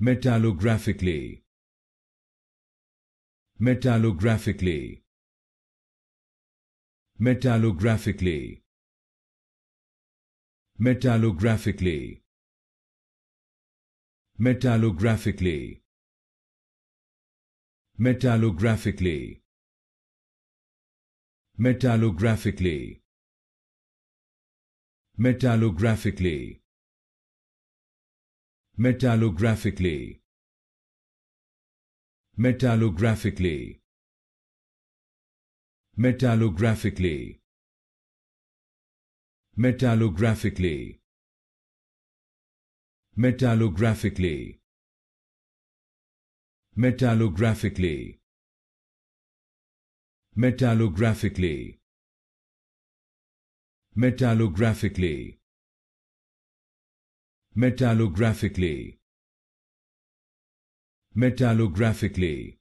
metallographically metallographically metallographically metallographically metallographically metallographically metallographically metallographically metallographically metallographically metallographically metallographically metallographically metallographically metallographically metallographically metallographically metallographically